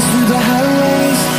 through the highways.